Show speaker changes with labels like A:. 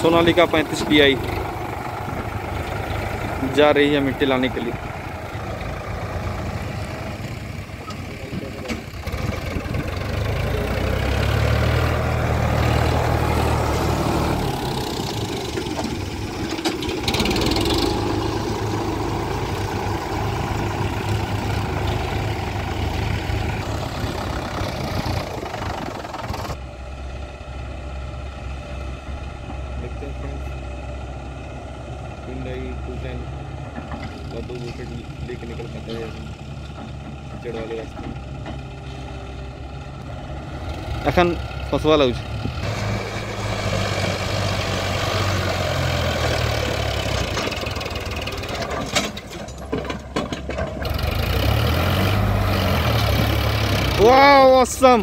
A: सोनालिका पैंतीस P I जा रही है मिट्टी लाने के लिए
B: देखते हैं फ्रेंड्स हिंडई टू टेन का दो बुलेट लेके निकल पाता है कीचड़ वाले रास्ते में
A: एखन फसवा लगुच Wow, awesome!